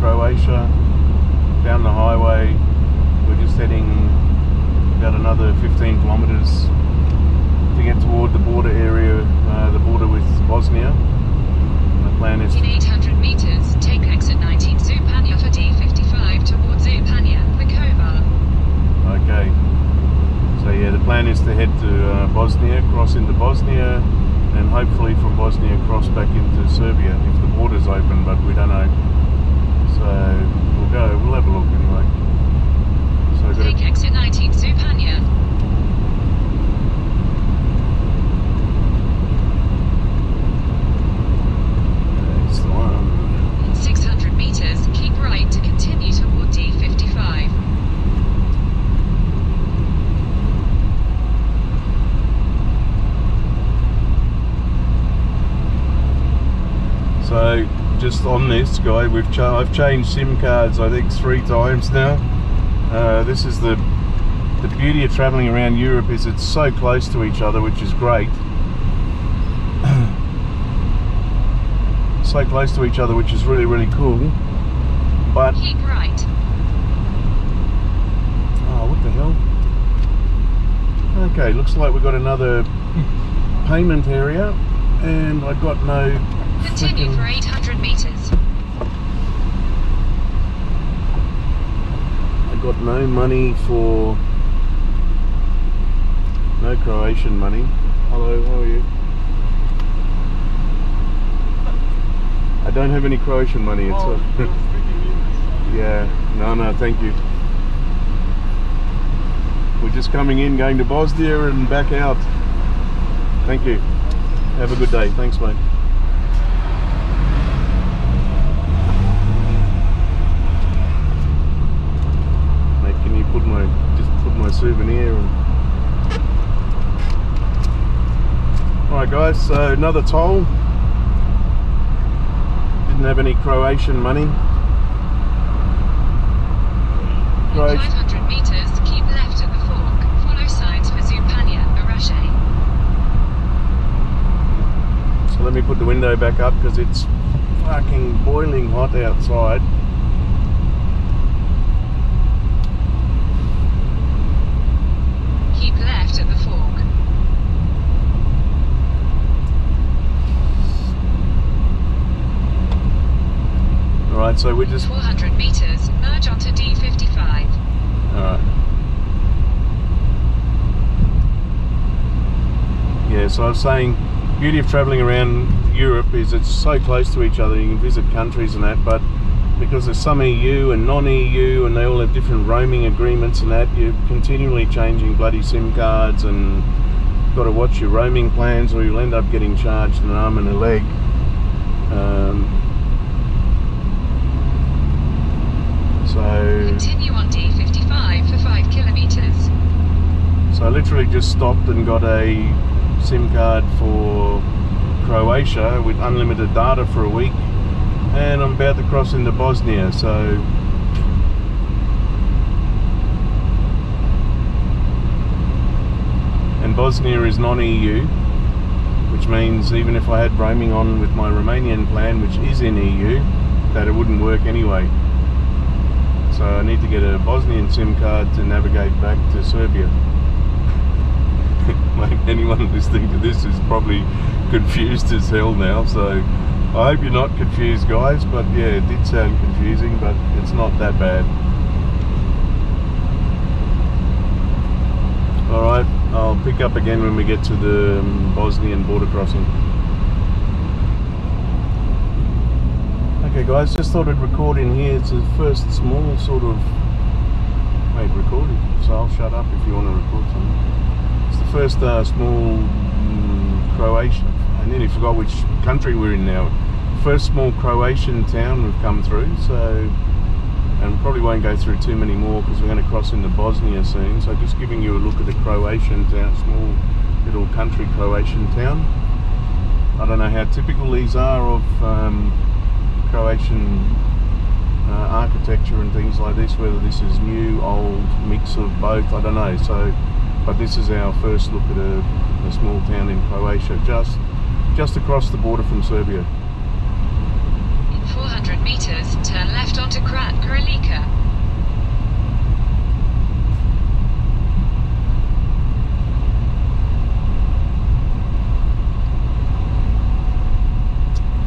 Croatia, down the highway. We're just heading about another 15 kilometres to get toward the border area, uh, the border with Bosnia. And the plan is In 800 meters, take exit 19 Zupanja for D55 towards Zupanja, Vikova. Okay. So yeah, the plan is to head to uh, Bosnia, cross into Bosnia, and hopefully from Bosnia cross back into Serbia if the border's open, but we don't know. So we'll go. We'll have a look anyway. So Take exit 19 Zupanja. it's the one. In 600 meters, keep right to continue toward D55. So just on this guy, we've cha- I've changed SIM cards I think three times now. Uh, this is the the beauty of travelling around Europe is it's so close to each other, which is great. so close to each other, which is really really cool. But Keep right. oh, what the hell? Okay, looks like we've got another payment area, and I've got no. Continue for 800 meters. I got no money for no Croatian money. Hello, how are you? I don't have any Croatian money. It's Oh, a, yeah, no, no, thank you. We're just coming in, going to Bosnia and back out. Thank you. Have a good day. Thanks. Mate, can you put my just put my souvenir and Alright guys, so another toll. Didn't have any Croatian money. In Croatian 500 meters, keep left at the fork. Follow signs for Orasje. So let me put the window back up because it's fucking boiling hot outside. Keep left at the fork. Alright, so we're just 400 meters, merge onto D55. Alright. Yeah, so I was saying, beauty of travelling around Europe is it's so close to each other. You can visit countries and that, but because there's some EU and non-EU, and they all have different roaming agreements and that, you're continually changing bloody SIM cards and got to watch your roaming plans, or you'll end up getting charged an arm and a leg. Um, so. Continue on D55 for 5 kilometers. So I literally just stopped and got a SIM card for Croatia with unlimited data for a week, and I'm about to cross into Bosnia. So and Bosnia is non-EU, which means even if I had roaming on with my Romanian plan, which is in EU, that it wouldn't work anyway. So I need to get a Bosnian SIM card to navigate back to Serbia. Mate, anyone listening to this is probably confused as hell now. So I hope you're not confused, guys. But yeah, it did sound confusing, but it's not that bad. All right, I'll pick up again when we get to the um, Bosnian border crossing. Okay, guys, just thought I'd record in here. It's the first small sort of. Wait, recording. So I'll shut up if you want to record something. It's the first uh, small mm, Croatian. I nearly forgot which country we're in now. First small Croatian town we've come through. So, and probably won't go through too many more because we're going to cross into Bosnia soon. So just giving you a look at a Croatian town, small little country Croatian town. I don't know how typical these are of um, Croatian uh, architecture and things like this, whether this is new, old, mix of both, I don't know. So, but this is our first look at a, a small town in Croatia, just just across the border from Serbia. In 400 meters, turn left onto Krat Karalika.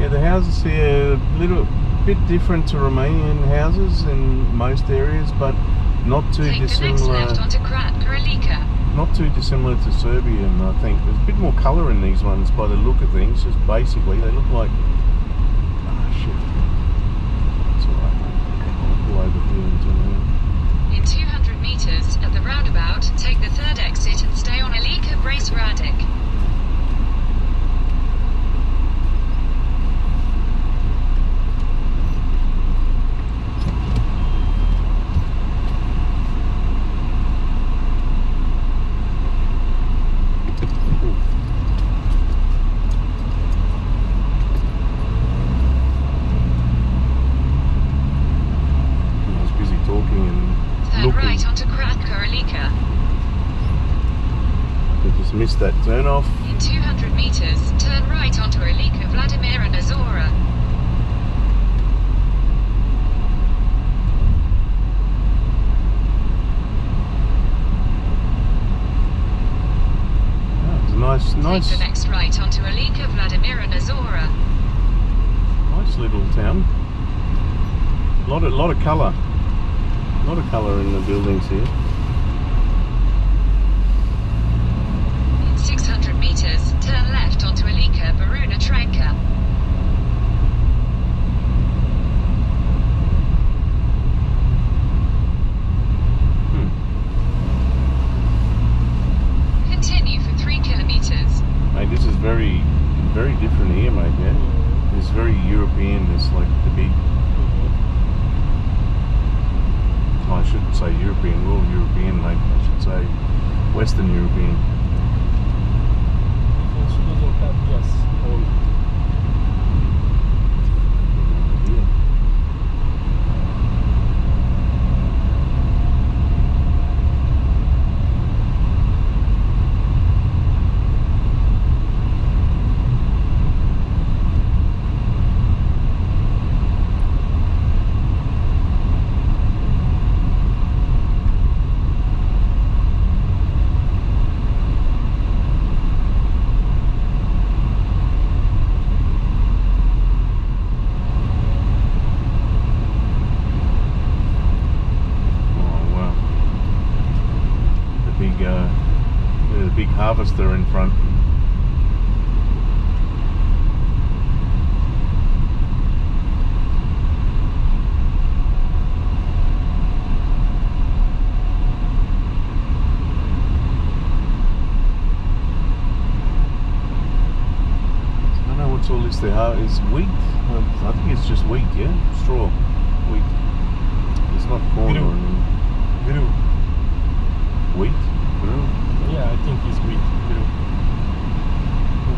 Yeah, the houses here are a little bit different to Romanian houses in most areas, but not too Take dissimilar. left onto Krat Not too dissimilar to Serbian, I think. There's a bit more colour in these ones by the look of things. Just basically, they look like. Ah, shit. It's alright, mate. I'll pull over here and turn around. In 200 meters, at the roundabout, take the third exit and stay on Alika Brace Radic. I was busy talking right onto Krat Karalika. I just missed that turn off. In 200 meters, turn right onto Alika Vladimir and Azora. Ah, nice, nice, Take the next right onto Alika Vladimir and Azora. nice little town. A lot of, lot of colour. A lot of colour in the buildings here. In 600 meters, turn left onto Alika Baruna Tranka. Hmm. Continue for 3 kilometers. Mate, this is very, very different here, mate. Yeah, it's very European. It's like the big. I shouldn't say European. All European, mate. I should say Western European she doesn't have gas on. Yeah. Oh wow. The big, uh, yeah, the harvester in front. I don't know what's all this they are. Is wheat? I think it's just wheat, yeah? Straw. Wheat. It's not corn or anything. Grill. Wheat? Grill? Yeah, I think it's wheat. Grill.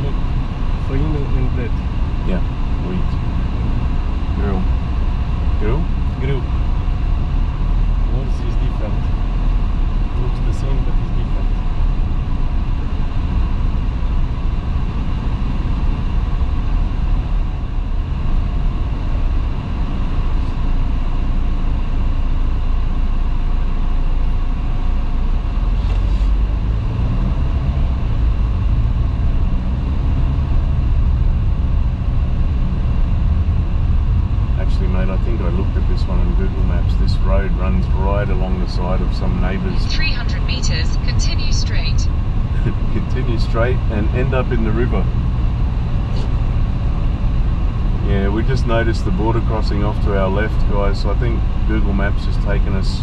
Look, farina and bread. Yeah, wheat. Grill. Grill? Grill. Yours is different. Looks the same, but it's different. Actually, mate, I think I looked at this one on Google Maps. This road runs right along the side of some neighbours. 300 meters, continue straight. Continue straight and end up in the river. Yeah, we just noticed the border crossing off to our left, guys. So I think Google Maps has taken us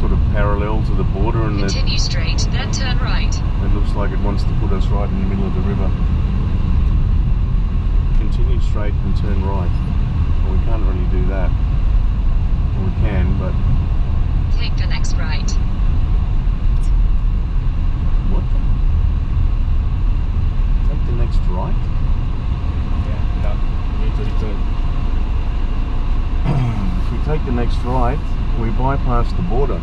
sort of parallel to the border, and it, Continue straight, then turn right. it looks like it wants to put us right in the middle of the river. Continue straight and turn right. Well, we can't really do that. Well, we can, but Take the next right. what? the- Take the next right. Yeah, yeah. Need to return. If we take the next right, we bypass the border.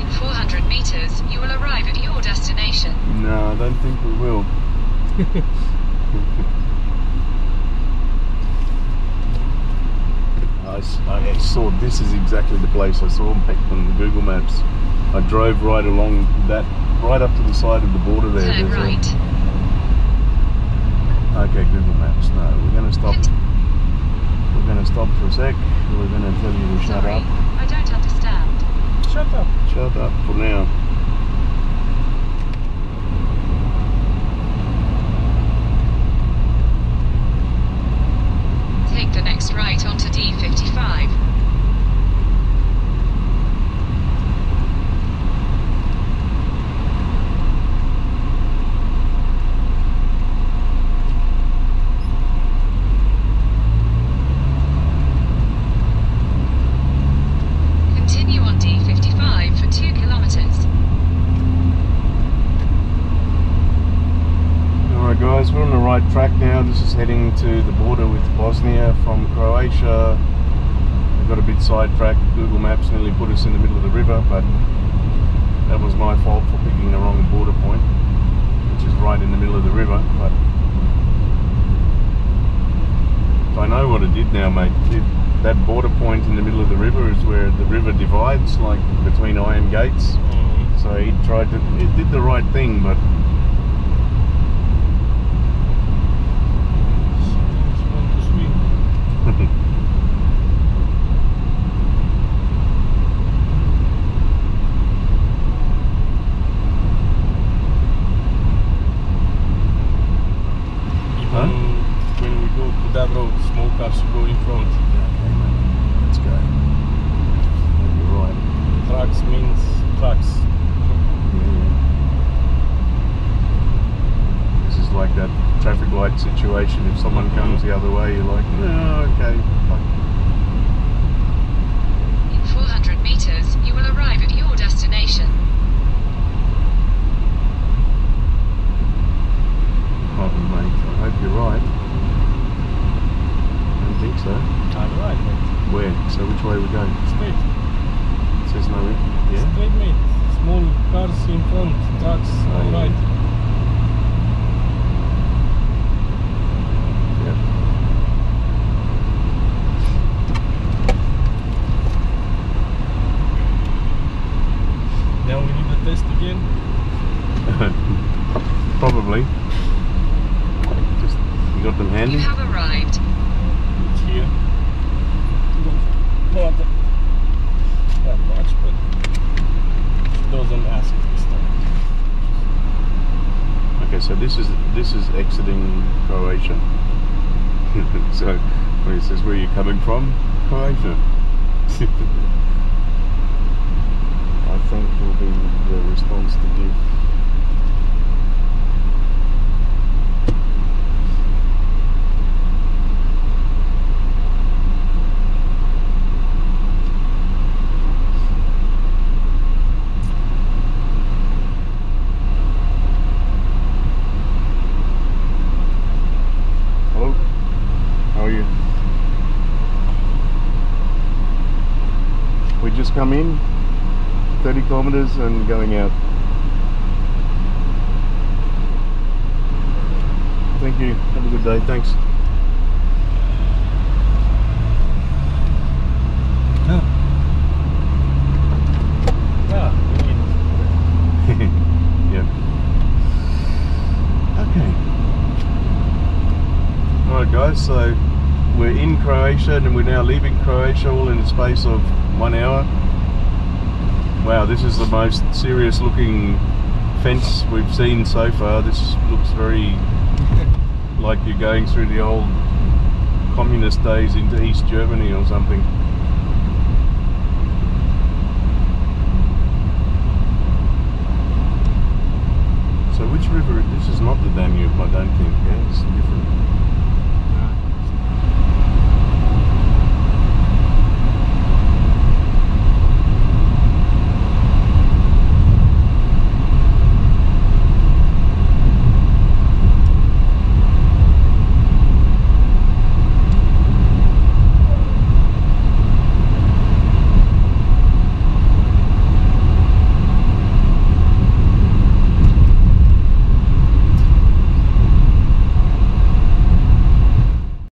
In 400 meters, you will arrive at your destination. No, I don't think we will. I, s- I saw this is exactly the place I saw mate, on Google Maps. I drove right along that, right up to the side of the border there. Turn There's a- okay, Google Maps. No, we're going to stop. Cont- We're going to stop for a sec. We're going to tell you to shut Sorry, up. I don't understand. Shut up. Shut up for now. Take the next right onto D55. Continue on D55 for 2 kilometers. Alright guys, we're on the right track now. This is heading to the border with Bosnia from Croatia. We got a bit sidetracked. Google Maps nearly put us in the middle of the river, but that was my fault for picking the wrong border point, which is right in the middle of the river. But I know what it did now, mate. It, that border point in the middle of the river is where the river divides, like between Iron Gates. Mhm. So he tried to, it did the right thing, but Sometimes you want to swim. Huh? Even when we go to that road, small cars go in front. Okay, mate. Let's go. You're right. Trucks means trucks. Yeah. This is like that traffic light situation. If someone comes the other way, you're like, no, okay. fuck." In 400 meters, you will arrive at your destination. Pardon, mate. I hope you're right. I don't think so. I'm right, mate. Where? So which way we go? Straight. It says no. Yeah. Straight, mate. Small cars in front, trucks Oh, on yeah. right. Yeah. Now we need the test again. Probably. Just you got them handy? You have arrived. It's here. Not that much, but she doesn't ask this time. Okay, so this is this is exiting Croatia. so when it says where you're coming from, Croatia. I think will be the response to give. Hello, how are you? We just come in, 30 kilometers and going out. Thank you. Have a good day. Thanks. So we're in Croatia and we're now leaving Croatia all in the space of one hour. Wow, this is the most serious looking fence we've seen so far. This looks very like you're going through the old communist days into East Germany or something. So which river, this is not the Danube I don't think, yeah, it's different.